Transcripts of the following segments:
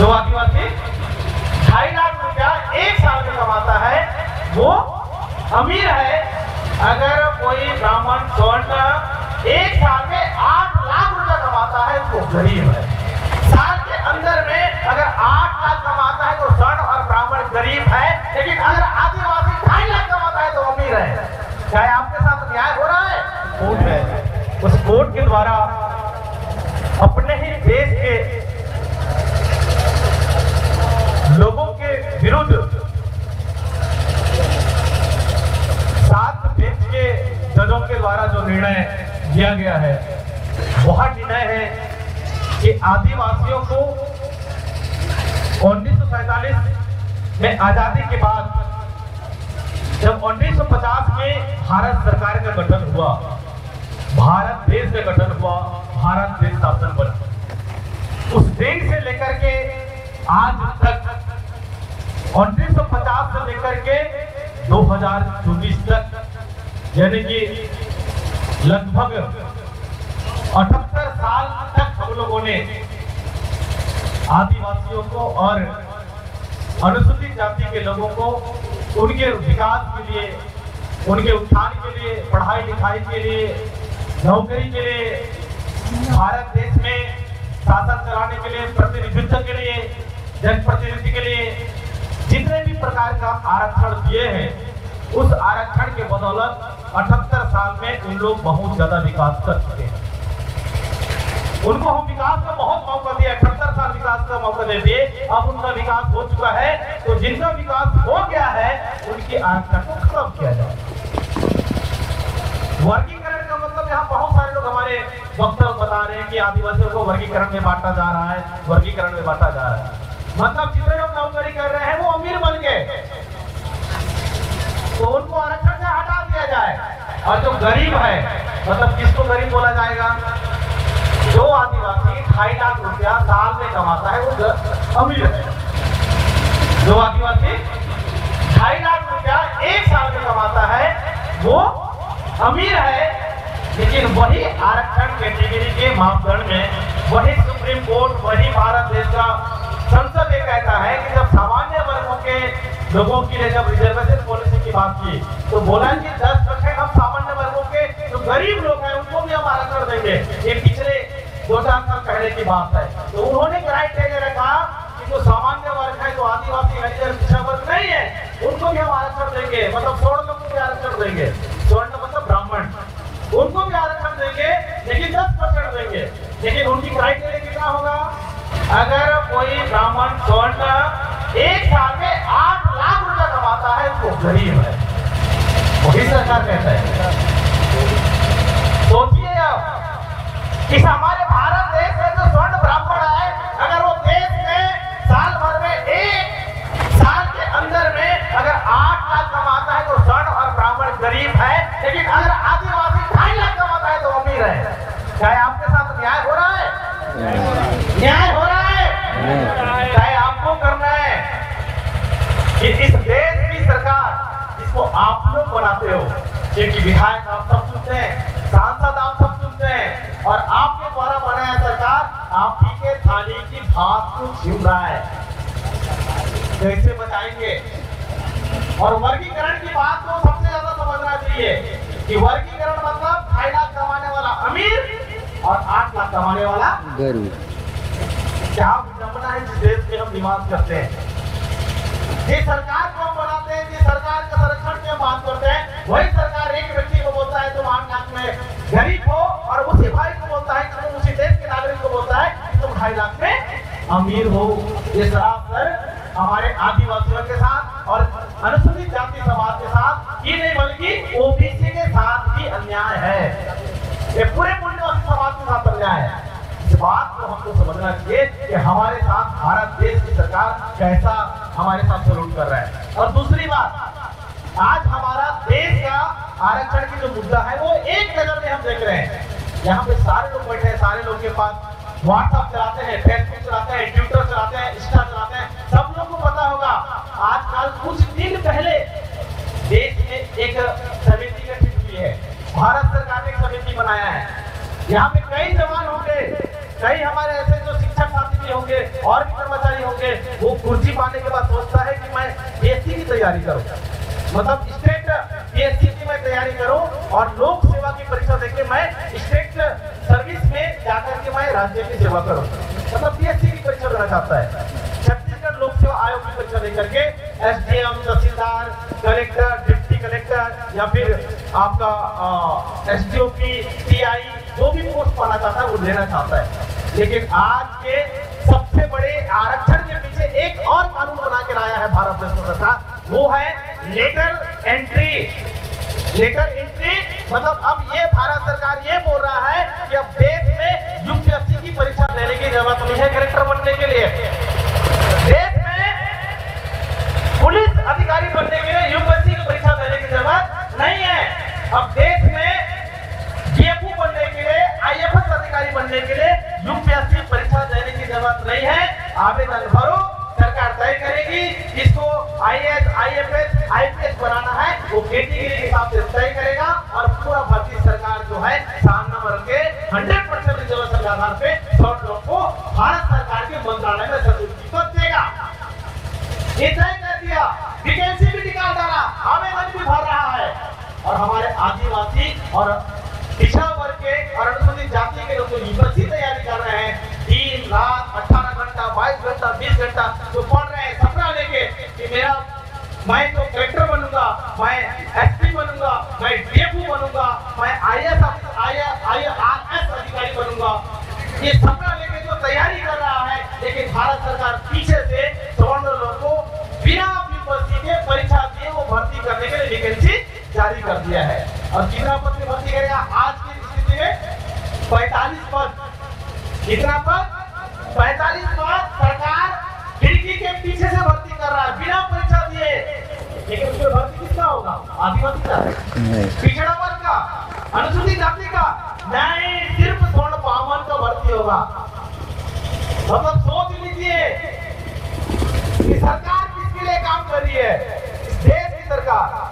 जो आदिवासी ढाई लाख रुपया एक साल में कमाता है, वो अमीर है। अगर कोई ब्राह्मण स्वर्ण एक साल में आठ लाख रुपया कमाता है तो गरीब है। साल के अंदर में अगर आठ लाख कमाता है तो स्वर्ण और ब्राह्मण गरीब है। लेकिन अगर आदिवासी ढाई लाख कमाता है तो अमीर है। चाहे आपके साथ न्याय हो रहा है? कोर्ट है। उस कोर्ट के द्वारा अपने ही देश के लोगों के विरुद्ध सात बेंच के जजों के द्वारा जो निर्णय दिया गया है, वह निर्णय है कि आदिवासियों को उन्नीस में आज़ादी के बाद जब 1950 में भारत सरकार का गठन हुआ, भारत देश का गठन हुआ, भारत देश शासन बना। उस दिन से लेकर के आज तक 1950 से लेकर के 2024 तक, यानी कि लगभग अठहत्तर साल तक हम लोगों ने आदिवासियों को और अनुसूचित जाति के लोगों को उनके विकास के लिए, उनके उत्थान के लिए, पढ़ाई लिखाई के लिए, नौकरी के लिए, भारत देश में शासन चलाने के लिए, प्रतिनिधित्व के लिए जनप्रतिनिधि के लिए जितने भी प्रकार का आरक्षण दिए हैं, उस आरक्षण के बदौलत अठहत्तर साल में उन लोग बहुत ज़्यादा विकास कर चुके हैं। उनको हम विकास का बहुत मौका दिया, अठहत्तर साल विकास का मौका दे दिए। अब उनका विकास हो चुका है तो जिनका विकास हो गया है, उनकी आरक्षण को खत्म किया जाए। वर्गीकरण का मतलब यहाँ बहुत सारे लोग हमारे वक्तव्य बता रहे हैं कि आदिवासियों को वर्गीकरण में बांटा जा रहा है, वर्गीकरण में बांटा जा रहा है। मतलब जितने लोग नौकरी कर रहे हैं, वो अमीर बन गए। तो उनको आरक्षण से हटा दिया जाए। और जो गरीब है मतलब किसको गरीब बोला जाएगा? जो आदिवासी ढाई लाख रुपया साल में कमाता है, वो अमीर है। जो आदिवासी ढाई लाख रुपया एक साल में कमाता है, वो अमीर है। लेकिन वही आरक्षण कैटेगरी के मापदंड में, वही सुप्रीम कोर्ट, वही भारत देश का संसद ये कहता है कि जब सामान्य वर्गों के लोगों के लिए जब रिजर्वेशन पॉलिसी की बात की तो बोला कि 10 परसेंट हम सामान्य वर्गों के जो गरीब लोग हैं, उनको भी हम आरक्षण देंगे। ये पिछले दो चार साल पहले की बात है। तो उन्होंने क्राइटेरिया रखा कि जो सामान्य वर्ग है, जो आदिवासी हरिजन पिछड़ा वर्ग नहीं है, उनको भी हम आरक्षण देंगे। मतलब स्वर्ण लोग को भी आरक्षण देंगे। स्वर्ण मतलब ब्राह्मण। उनको भी आरक्षण देंगे, लेकिन दस देंगे। लेकिन उनकी क्राइटेरिया अगर कोई ब्राह्मण स्वर्ण एक साल में आठ लाख रुपया कमाता है तो गरीब है। वही सरकार कहता है। सोचिए आप इस हमारे भारत देश में जो स्वर्ण ब्राह्मण है अगर वो देश में साल भर में एक साल के अंदर में अगर आठ लाख कमाता है तो स्वर्ण और ब्राह्मण गरीब है। लेकिन अगर आदिवासी ढाई लाख कमाता है तो अमीर है क्या आपके साथ न्याय हो रहा है न्याय हो रहा है चाहे आपको करना है कि इस देश की सरकार इसको आप लोग बनाते हो क्योंकि विधायक आप सब सुनते हैं सांसद आप सब सुनते हैं और आपके द्वारा बनाया सरकार आप ही के थाली की भात को छीन रहा है। कैसे बचाएँगे। और वर्गीकरण की बात को सबसे ज़्यादा समझना चाहिए कि वर्गीकरण मतलब ढाई लाख कमाने वाला अमीर और आठ लाख कमाने वाला। गरीब क्या विडंबना है जिस देश में हम निवास करते हैं? सरकार को हम बनाते हैं? जिस सरकार का संरक्षण करते हैं? वही सरकार एक व्यक्ति को बोलता है तुम में गरीब हो और को बोलता है, तुम उसी देश के नागरिक को बोलता है, तुम ढाई लाख में अमीर हो। ये सरासर हमारे आदिवासियों के साथ और अनुसूचित जाति समाज के साथ ही नहीं, बल्कि ओबीसी के साथ भी अन्याय है। ये पूरे पुण्यवासी समाज के साथ अन्याय है। इस बात को हमको समझना चाहिए कि हमारे साथ भारत देश की सरकार कैसा हमारे साथ सलूट कर रहा है। और दूसरी बात, आज हमारा देश का आरक्षण की जो मुद्दा है, वो एक नज़र में हम देख रहे हैं। यहाँ पे सारे लोग बैठे हैं, सारे लोग के पास व्हाट्सएप चलाते हैं फेसबुक चलाते हैं ट्विटर चलाते हैं इंस्टा चलाते हैं। सब लोग को पता होगा, आजकल कुछ दिन पहले देश में एक समिति गठित हुई है। भारत सरकार ने एक समिति बनाया है। यहाँ पे कई जवान होंगे, कई हमारे ऐसे जो शिक्षक होंगे, और भी कर्मचारी होंगे, वो कुर्सी पाने के बाद सोचता है कि मैं एसी की तैयारी करूँ। मतलब स्टेट पीएससी की मैं तैयारी करूँ और लोक सेवा की परीक्षा देके मैं स्टेट सर्विस में जाकर के मैं राज्य की सेवा करूँ। मतलब पीएससी की परीक्षा देना चाहता है। छत्तीसगढ़ लोक सेवा आयोग की परीक्षा देकर के एसडीएम, तहसीलदार, कलेक्टर, डिप्टी कलेक्टर या फिर आपका एसडीओ की टीआई, जो भी पोस्ट पाना चाहता है, वो लेना चाहता है। लेकिन आज के सबसे बड़े आरक्षण के पीछे एक और कानून बना के लाया है भारत देश सरकार वो है लेटर एंट्री लेटर एंट्री मतलब अब ये भारत सरकार ये बोल रहा है कि अब देश में यूपीएससी की परीक्षा देने की ज़रूरत नहीं है कलेक्टर बनने के लिए। देश में पुलिस अधिकारी बनने के लिए यूपीएससी की परीक्षा देने की ज़रूरत नहीं है। अब देश में डीएफओ बनने के लिए आईएफएस अधिकारी बनने के लिए यूपीएससी परीक्षा देने की ज़रूरत नहीं है। आवेदन भरो, सरकार तय करेगी इसको आईएएस आईएफएस आईपीएस बनाना है, वो कैटेगरी के हिसाब से तय करेगा और पूरा भारतीय सरकार जो है सामना वर्ग के हंड्रेड परसेंट रिजर्वेशन के आधार पे सौ लोग को भारत सरकार के मंत्रालय में सर्टिफिकेट को देगा ये तय कर दिया वैकेंसी भी निकाल डाला आवेदन भी भर रहा है और हमारे आदिवासी और पिछड़ा वर्ग के और अनुसूचित जाति के लोग जो यूपीएससी तैयारी कर रहे हैं दिन रात अठारह घंटा बाईस घंटा बीस घंटा जो पढ़ रहे हैं सपना लेके कि मेरा मैं तो कलेक्टर बनूँगा मैं एसपी बनूँगा मैं डीएफओ बनूँगा मैं आईएएस आईएएस अधिकारी बनूँगा ये सपना लेके जो तैयारी कर रहा है लेकिन भारत सरकार पीछे से सवर्ण लोगों को बिना यूपीएससी के परीक्षा दिए वो भर्ती करने के लिए वैकेंसी जारी कर दिया है। और कितना पद में भर्ती करेगा? आज की स्थिति में पैतालीस पद। कितना पद? पैतालीस पद। सरकार खिड़की के पीछे से भर्ती कर रहा है बिना परीक्षा दिए। लेकिन उसमें भर्ती किसका होगा? आदिवासी का। पिछड़ा वर्ग का अनुसूचित जाति का। नहीं सिर्फ़ स्वर्ण पावन का भर्ती होगा। मतलब सोच लीजिए कि सरकार किसके लिए काम कर रही है? देश की सरकार।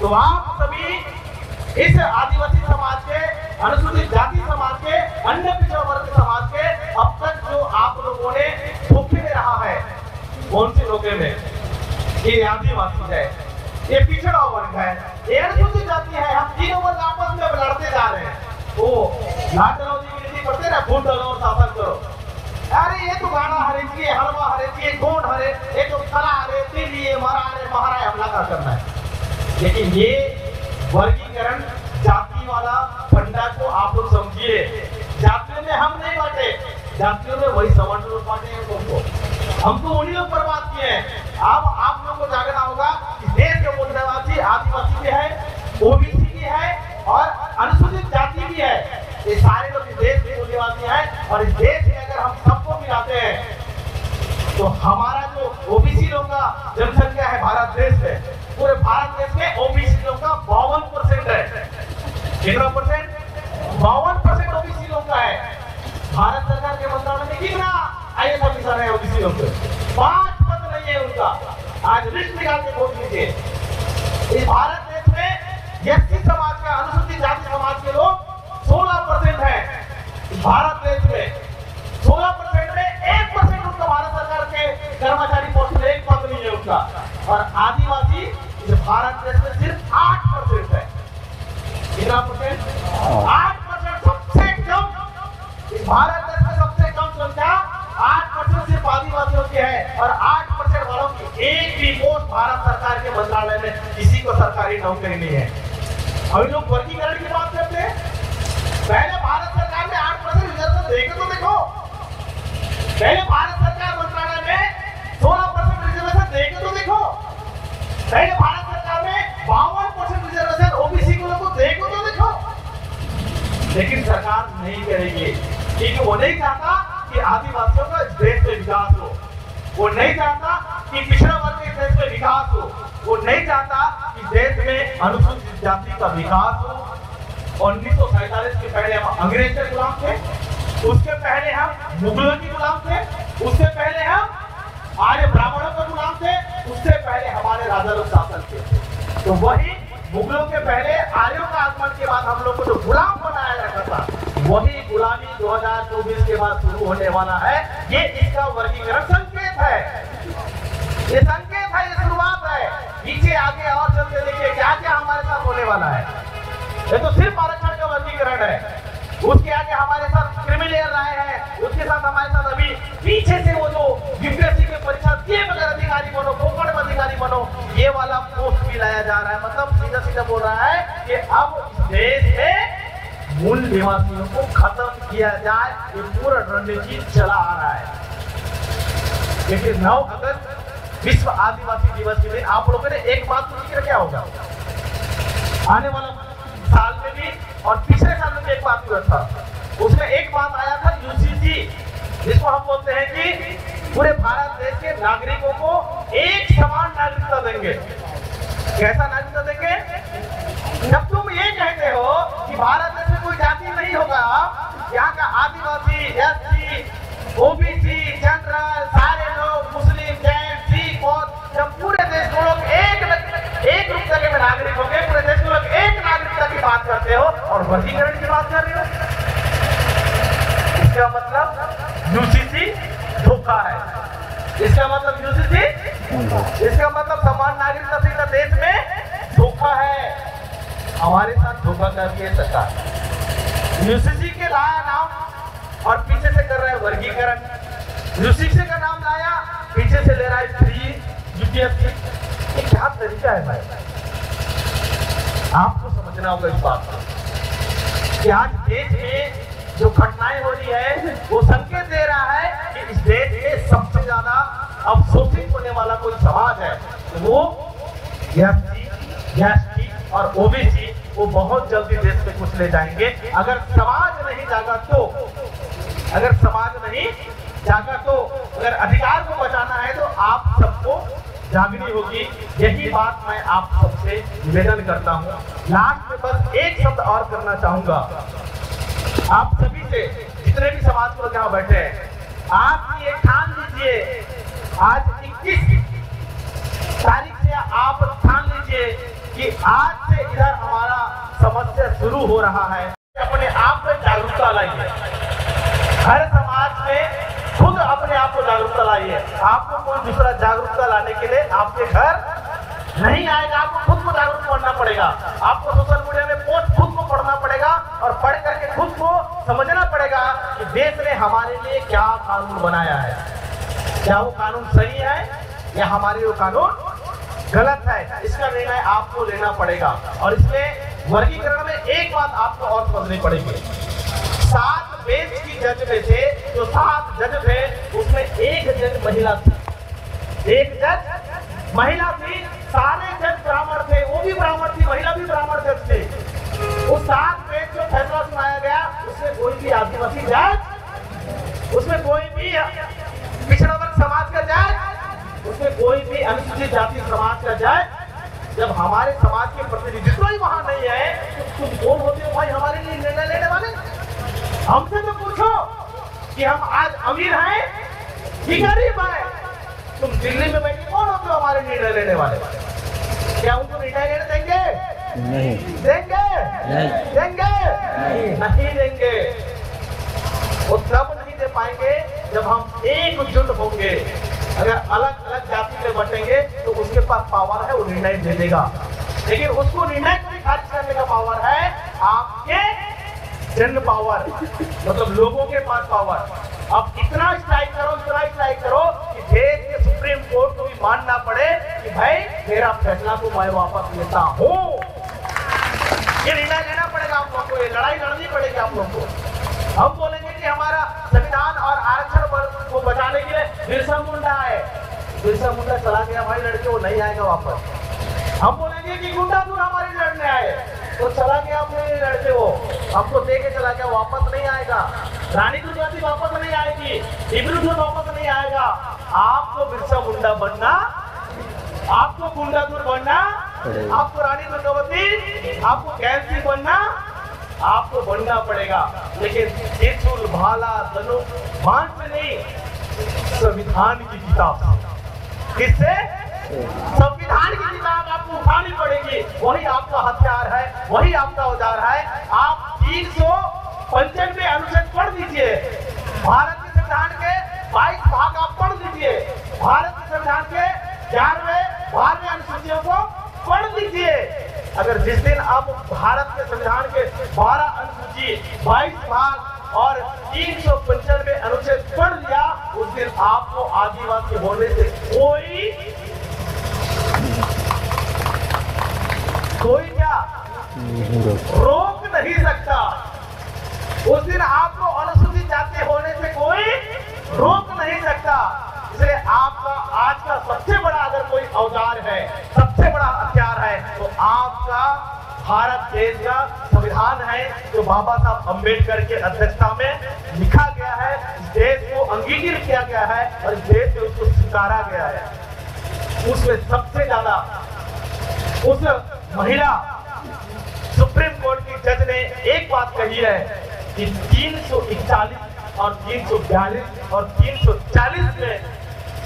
तो आप सभी इस आदिवासी समाज के, अनुसूचित जाति समाज के, अन्य पिछड़ा वर्ग समाज के अब तक जो आप लोगों ने धोखे में रहा है, कौन से लोगे में? ये आदिवासी है, ये पिछड़ा वर्ग है, ये अनुसूचित जाति है, हम तीनों वर्ग आपस में लड़ते जा रहे हैं। ओ लाट डलौजी की नीति करते ना, खून डलो और शासन करो। अरे, ये तो गाना हरे चाहिए हलवा हरे चाहिए गोंड हरे, ये तो कला हरे तिलिए मरा हरे महाराय हमला कर करना है। लेकिन ये वर्गीकरण जाति वाला फंडा को आप लोग समझिए। जातियों में हम नहीं बांटे, जातियों में वही सवर्ण लोग बांटे हैं तुमको। हमको उन्हीं लोग पर बात किए अब आप लोगों को जागना होगा कि देश के मूल निवासी आदिवासी भी है, ओबीसी भी है और अनुसूचित जाति भी है। ये सारे लोग इस देश के मूल निवासी हैं और इस देश में अगर हम सबको मिलाते हैं तो हमारा कितना परसेंट बावन परसेंट ओबीसी लोग का है। भारत सरकार के मंत्रालय में कितना आईएएस ऑफिसर है ओबीसी लोग? पाँच पद नहीं है उनका। आज लिस्ट निकाल के खोज लीजिए इस भारत देश में एससी समाज का अनुसूचित जाति समाज के लोग 16 परसेंट है। भारत देश में 16 परसेंट में एक परसेंट उनका भारत सरकार के कर्मचारी पोस्ट में एक पद नहीं है उनका। और आदिवासी भारत देश में सिर्फ़ आठ परसेंट आठ परसेंट सबसे कम, भारत देश में सबसे कम संख्या आठ परसेंट सिर्फ़ आदिवासियों की है और आठ परसेंट वालों की एक भी भारत सरकार के मंत्रालय में किसी को सरकारी नौकरी नहीं है। अभी लोग वर्गीकरण की बात करते हैं। पहले भारत सरकार ने आठ परसेंट रिजर्वेशन देखे तो देखो। पहले भारत सरकार मंत्रालय में सोलह परसेंट रिजर्वेशन देखे तो देखो। पहले भारत लेकिन सरकार नहीं करेगी। क्योंकि वो नहीं चाहता कि आदिवासियों का देश में विकास हो। वो नहीं चाहता कि पिछड़ा वर्ग के देश में विकास हो। वो नहीं चाहता कि देश में अनुसूचित जाति का विकास हो। उन्नीस सौ सैतालीस के पहले हम अंग्रेज़ के गुलाम थे। उसके पहले हम मुगलों के गुलाम थे। उससे पहले हम आर्य ब्राह्मणों के गुलाम थे। उससे पहले हमारे राजा लोग शासन थे। तो वही मुगलों के पहले आर्यों का आगमन के बाद हम लोग को जो गुलाम वही गुलामी 2024 के बाद शुरू होने वाला है। ये इसका वर्गीकरण संकेत है। ये संकेत है, ये शुरुआत है। पीछे, आगे और चलते देखिए क्या क्या हमारे साथ होने वाला है। ये तो सिर्फ़ आरक्षण का वर्गीकरण है। उसके आगे हमारे साथ क्रिमिनल राय है। उसके साथ हमारे साथ अभी पीछे से वो जो यूपीएससी की परीक्षा दिए बगैर अधिकारी बनो कोपड़ में अधिकारी बनो, ये वाला पोस्ट भी लाया जा रहा है। मतलब सीधा सीधा बोल रहा है कि अब देश में मूल निवासियों को खत्म किया जाए, ये पूरा रणनीति चला आ रहा है। लेकिन 9 अगस्त, विश्व आदिवासी दिवस के दिन आप लोगों ने एक बात तो ज़िक्र क्या होगा। आने वाला साल में भी और पिछले साल में भी एक बात हुआ था। उसमें एक बात आया था यूसीसी जिसको हम बोलते हैं कि पूरे भारत देश के नागरिकों को एक समान नागरिकता देंगे। कैसा नागरिकता देंगे? जब तुम ये कहते हो कि भारत नहीं होगा। यहाँ का आदिवासी एस सी ओबीसी, जनरल, सारे लोग, मुस्लिम, जैन, सिख और जब पूरे देश को लोग एक एक रूपता के नागरिक हो गए पूरे देश को लोग एक नागरिकता की बात करते हो और वर्गीकरण की बात कर रहे हो। इसका मतलब यूसीसी धोखा है। इसका मतलब यूसीसी इसका मतलब समान नागरिकता संहिता देश में धोखा है। हमारे साथ धोखा करके सरकार। यूसीसी के लाया नाम और पीछे से कर रहा है वर्गीकरण। यूसीसी का नाम लाया, पीछे से ले रहा है फ्री यूपीएससी ये क्या तरीका है भाई? आपको समझना होगा इस बात को। आज देश में जो घटनाएँ हो रही है, वो संकेत दे रहा है कि इस देश में सबसे ज़्यादा अवशोषित होने वाला कोई समाज है, वो एससी एसटी और ओबीसी वो बहुत जल्दी देश में कुछ ले जाएँगे। अगर समाज नहीं जागा तो अगर समाज नहीं जागा तो अगर अधिकार को बचाना है तो आप सबको जागनी होगी। यही बात मैं आप सबसे निवेदन करता हूँ। लास्ट में बस एक शब्द और करना चाहूँगा। आप सभी से, जितने भी समाज को यहाँ बैठे हैं, आप ये ठान लीजिए। आज 21 तारीख से आप ठान लीजिए। कि आज से इधर हमारा समस्या शुरू हो रहा है। अपने आप में जागरूकता लाइए। हर समाज में खुद अपने आप को जागरूकता लाइए। आपको कोई दूसरा जागरूकता लाने के लिए आपके घर नहीं आएगा। आपको खुद को जागरूक करना पड़ेगा। आपको सोशल मीडिया में पोस्ट खुद को पढ़ना पड़ेगा और पढ़ करके खुद को समझना पड़ेगा कि देश ने हमारे लिए क्या कानून बनाया है। क्या वो कानून सही है या हमारे वो कानून है इसका निर्णय आपको लेना पड़ेगा। और इसमें वर्गीकरण में एक बात आपको और समझनी पड़ेगी। सात बेंच की जज में से जो सात जज थे, उसमें एक जज महिला थी। एक जज महिला थी, सारे जज ब्राह्मण थे, वो भी ब्राह्मण थी, महिला भी ब्राह्मण जज थे। उस सात बेंच जो फैसला सुनाया गया, उसमें कोई भी आदिवासी जज, उसमें कोई भी पिछड़ा वर्ग समाज का जज उसमें कोई भी अनुसूचित जाति समाज का जाए जब हमारे समाज के प्रतिनिधित्व ही वहाँ नहीं है तो तुम कौन होते हो भाई हमारे लिए निर्णय लेने वाले? हमसे तो पूछो कि हम आज अमीर हैं कि गरीब हैं। तुम दिल्ली में बैठे कौन होते हो हमारे निर्णय लेने वाले? क्या उनको निर्णय लेने देंगे? नहीं। देंगे? नहीं। देंगे? नहीं। देंगे। वो तब नहीं दे पाएँगे जब हम एकजुट होंगे। अगर अलग बटेंगे तो उसके पास पावर है, वो निर्णय दे देगा। लेकिन उसको निर्णय करने का पावर है आपके जन पावर मतलब लोगों के पास पावर अब इतना स्ट्राइक करो इतना स्ट्राइक करो कि देश के सुप्रीम कोर्ट को भी मानना पड़े कि भाई, मेरा फैसला को मैं वापस लेता हूँ। ये निर्णय लेना पड़ेगा आप लोग को, ये लड़ाई लड़नी पड़ेगी आप लोग को। हम बोलेंगे कि हमारा संविधान और आरक्षण को बचाने के लिए बिरसा मुंडा है बिरसा मुंडा चला गया भाई लड़के वो नहीं आएगा वापस। हम बोलेंगे कि गुंडा दूर हमारे लड़ने आए? तो चला गया अपने लड़के वो। हमको दे के चला गया, वापस नहीं आएगा। रानी दुर्गावती वापस नहीं आएगी डिब्रूगढ़ वापस नहीं आएगा। आपको बिरसा मुंडा बनना, आपको गुंडापुर बनना, आपको रानी दुर्गावती, आपको कैंसी बनना, आपको बनना पड़ेगा। लेकिन भाला धनु बाण से नहीं, संविधान की किताब। किससे? संविधान की किताब आपको उठानी पड़ेगी। वही आपका हथियार है, वही आपका औज़ार है। आप तीन सौ पंचानवे अनुच्छेद पढ़ दीजिए भारत के संविधान के बाईस भाग आप पढ़ दीजिए भारत के संविधान के ग्यारहवे, बारहवें अनुसूचियों को पढ़ लीजिए। अगर जिस दिन आप भारत के संविधान के बारह अनुसूची बाईस भाग और तीन सौ पंचानवे अनुच्छेद पढ़ लिया, उस दिन आपको आदिवासी होने से औज़ार है, सबसे बड़ा हथियार है। तो आपका भारत देश का संविधान है जो बाबा साहब अंबेडकर के अध्यक्षता में लिखा गया है। देश को अंगीकृत किया गया है और देश में उसको स्वीकारा गया है। उसमें सबसे ज़्यादा उस महिला सुप्रीम कोर्ट की जज ने एक बात कही है कि 341 और 342 और 340 में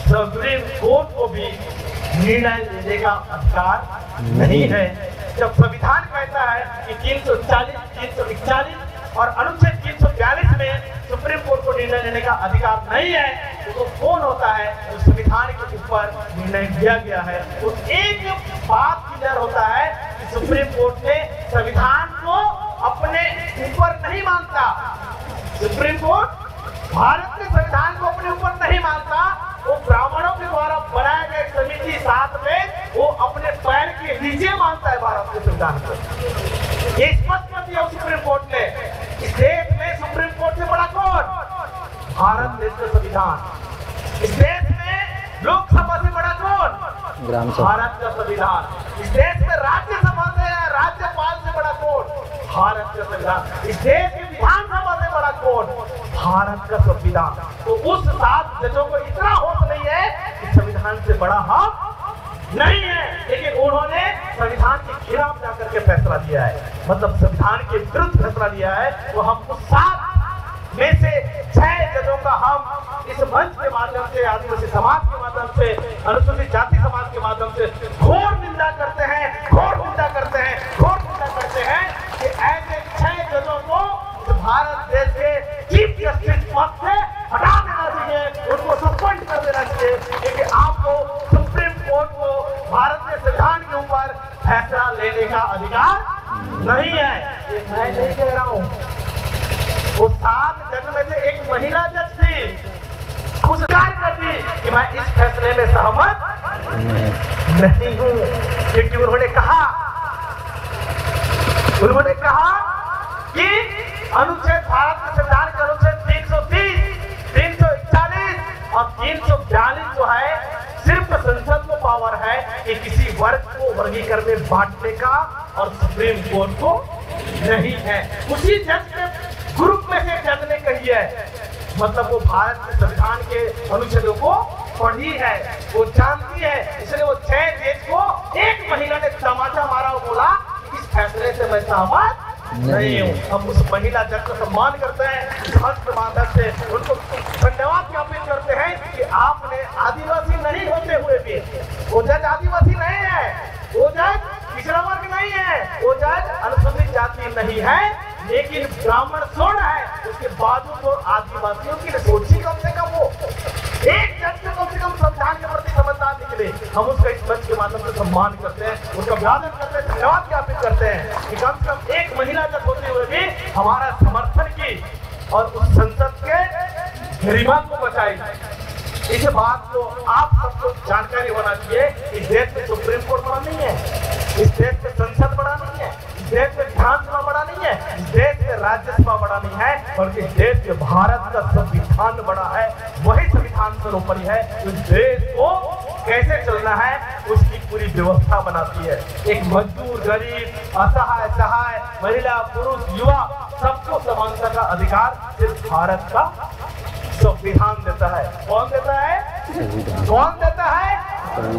सुप्रीम कोर्ट को भी निर्णय लेने का अधिकार नहीं है। जब संविधान कहता है कि 340, 341 और अनुच्छेद 342 में सुप्रीम कोर्ट को निर्णय लेने का अधिकार नहीं है तो, कौन होता है जो संविधान के ऊपर निर्णय दिया गया है? तो एक बात क्लियर होता है कि सुप्रीम कोर्ट ने संविधान को अपने ऊपर नहीं मानता। सुप्रीम कोर्ट भारत के संविधान को अपने ऊपर नहीं मानता वो ब्राह्मणों के द्वारा बनाए गए समिति साथ में वो अपने पैर के नीचे मानता है भारत के संविधान को। ये स्पष्ट कर दिया सुप्रीम कोर्ट ने इस देश में सुप्रीम कोर्ट से बड़ा कौन? भारत देश का संविधान। इस देश में लोकसभा से बड़ा कौन? ग्राम सभा। भारत का संविधान। इस देश में राज्यसभा से राज्यपाल से बड़ा कौन? भारत का संविधान। इस देश की विधानसभा से बड़ा कौन? भारत का संविधान। तो उस सात जजों को इतना होश नहीं है कि संविधान से बड़ा हम नहीं है, लेकिन उन्होंने संविधान के खिलाफ जाकर के फैसला लिया है। मतलब संविधान के विरुद्ध फैसला लिया है वो हम उस सात में से छह जजों का हम इस मंच के माध्यम से, आदिवासी समाज के माध्यम से, अनुसूचित जाति समाज के माध्यम से नहीं है। मैं नहीं कह रहा हूँ। वो सात जज में से एक महिला जज थी वो स्वीकार कर कि मैं इस फैसले में सहमत नहीं हूँ। क्योंकि उन्होंने कहा उन्होंने कहा कि अनुच्छेद भारत के संविधान के अनुच्छेद 330, 341 और 342 जो है सिर्फ़ संसद को पावर है कि किसी वर्ग को वर्गीकरण में बांटने का और सुप्रीम कोर्ट को नहीं है। उसी जज के ग्रुप में से जज ने कही है मतलब वो भारत के संविधान के अनुच्छेदों को पढ़ी है वो जानती है। इसलिए वो छह देश को एक महिला ने तमाचा मारा और बोला इस फैसले से मैं सहमत नहीं हूँ। हम उस महिला जज का सम्मान करते हैं मंच माध्यम से उनको धन्यवाद ज्ञापित करते हैं कि आपने आदिवासी नहीं होते हुए भी वो जज आदिवासी नहीं है वो जज नहीं है। वो जज अनुसूचित जाति नहीं है, लेकिन ब्राह्मण स्वर्ण है। उसके बावजूद वो आदिवासियों की सोची कम से कम वो एक जज से कम से कम संविधान के प्रति समझदार निकले। हम उसका इस मंच के माध्यम से सम्मान करते हैं उनका अभिवादन करते हैं, धन्यवाद ज्ञापित करते हैं कि कम से कम एक महिला जज होते हुए भी हमारा समर्थन की और उस संसद के गरिमा को बचाई। इस बात को आप सबको जानकारी होना चाहिए इस देश में सुप्रीम कोर्ट बड़ा नहीं है। इस देश में संसद बड़ा नहीं है, इस देश में विधानसभा बड़ा नहीं है, इस देश में राज्यसभा बड़ा नहीं है, बल्कि देश में भारत का संविधान बड़ा है, वही संविधान सर्वोपरि है इस देश को कैसे चलना है, उसकी पूरी व्यवस्था बनाती है। एक मजदूर, गरीब, असहाय, सहाय, महिला, पुरुष, युवा, सबको समानता का अधिकार सिर्फ़ भारत का संविधान देता है। कौन देता है? कौन देता है?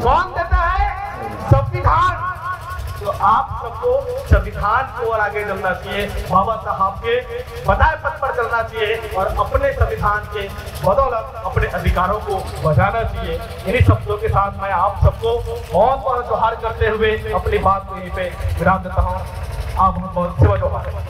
कौन देता है? संविधान। तो आप सबको संविधान को और आगे चलना चाहिए, बाबा साहब के बताए पद पर चलना चाहिए और अपने संविधान के बदौलत अपने अधिकारों को बजाना चाहिए। इन्हीं शब्दों के साथ मैं आप सबको बहुत बहुत जोहार करते हुए अपनी बात को यहीं पे विराम देता हूँ। आप बहुत बहुत जोहार।